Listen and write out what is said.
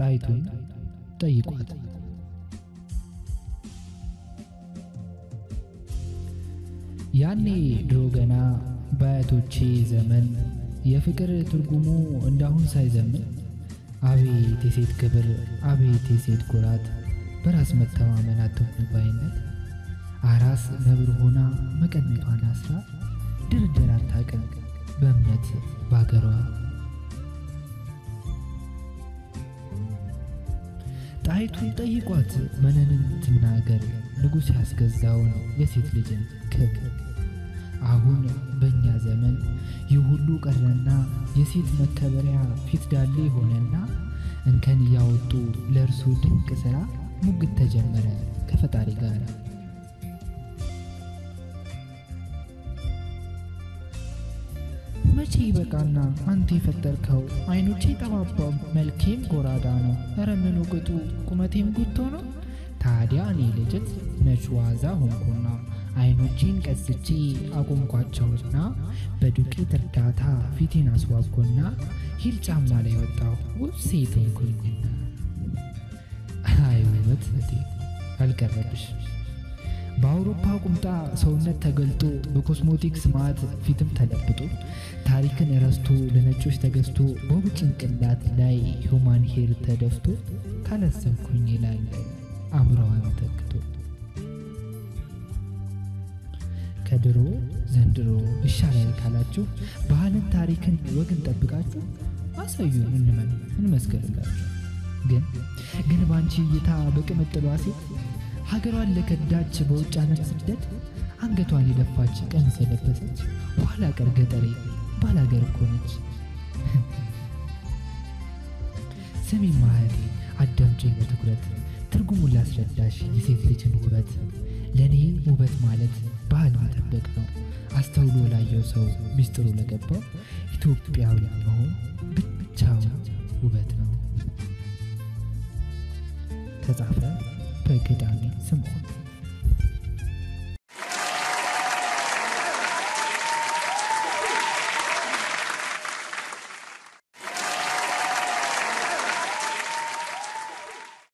ጣይቱን ጠይቋት። ያኔ ድሮ ገና በአያቶቼ ዘመን የፍቅር ትርጉሙ እንዳሁን ሳይዘምን አቤት የሴት ክብር፣ አቤት የሴት ኩራት፣ በራስ መተማመን አትሁን ባይነት አራስ ነብር ሆና መቀነቷን አስራ ድርድር አታውቅም በእምነት ባገሯ። ጣይቱን ጠይቋት መነንን ትናገር ንጉሥ ያስገዛውን የሴት ልጅን ክብር። አሁን በእኛ ዘመን ይህ ሁሉ ቀረና የሴት መከበሪያ ፊት ዳሌ ሆነና እንከን እያወጡ ለእርሱ ድንቅ ሥራ ሙግት ተጀመረ ከፈጣሪ ጋር። መቼ ይበቃና አንተ የፈጠርከው አይኖቼ ጠባባም መልኬም ጎራዳ ነው። ኧረ ምኑ ቅጡ ቁመቴም ጉቶ ነው። ታዲያ እኔ ልጅት መች ዋዛ ሆንኩና አይኖቼን ቀስቼ አቆምኳቸውና በዱቄት እርዳታ ፊቴን አስዋብኩና heel ጫማ ላይ ወጣሁ ውብ ሴት ሆንኩኝና። አይ ውበት እቴ አልቀረብሽ በአውሮፓ ቁምጣ ሰውነት ተገልጦ በኮስሞቲክስ ማዕት ፊትም ተለብጦ ታሪክን ረስቶ ለነጮች ተገዝቶ በውብ ጭንቅላት ላይ human hair ተደፍቶ ካላሰብኩኝ ይላል አእምሮዋን ተክቶ ከድሮ ዘንድሮ ይሻላል ካላችሁ ባህልን ታሪክን ወግን ጠብቃችሁ አሳዩን እንመን እንመስገንላችሁ። ግን ግን በአንቺ እይታ በቅምጥሏ ሴት ሀገሯን ለከዳች በውጭ ዓለም ስደት አንገቷን የደፋች ቀሚስ የለበሰች ኋላ ቀር ገጠሬ ባላገር እኮ ነች። ስሚ ማህቴ አዳምጪኝ በትኩረት ትርጉሙን ላስረዳሽ የሴት ልጅን ውበት። ለእኔ ውበት ማለት ባህል መጠበቅ ነው። አስተውሎ ላየው ሰው ሚስጥሩ ለገባው ኢትዮጵያዊ መሆን ብቻውን ውበት ነው። ተጻፈ peut que donner ce mois.